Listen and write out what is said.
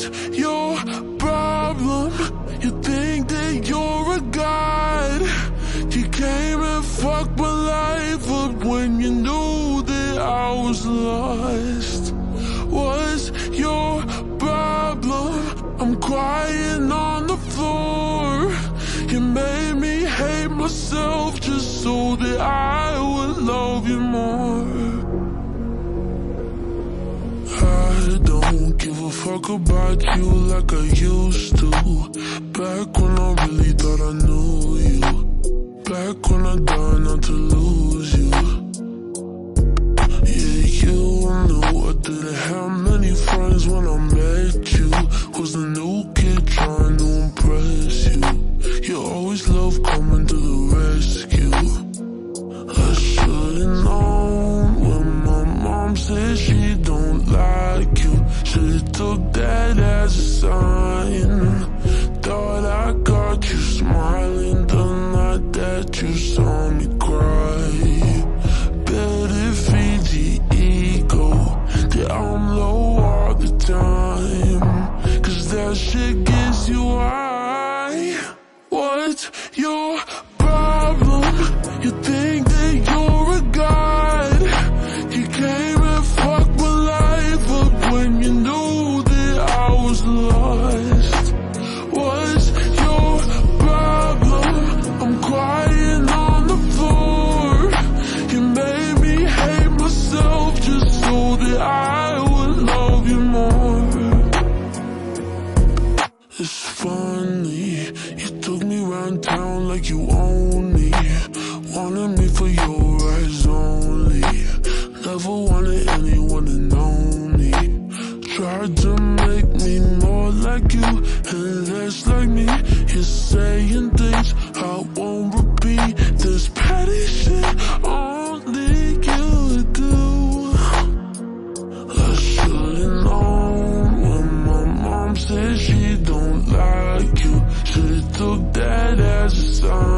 That's your problem. You think that you're a god. You came and fucked my life up when you knew that I was lost. What's your problem? I'm crying on the floor. You made me hate myself just so that I would love you more. fuck about you like I used to. took that as a sign. Thought I caught you smiling the night that you saw me cry. Bet it feeds your ego that I'm low all the time. Cause that shit gives you high What? You're like you own me. Wanted me for your eyes only. Never wanted anyone to know me. Tried to make me more like you and less like me. You're saying things I want. Oh.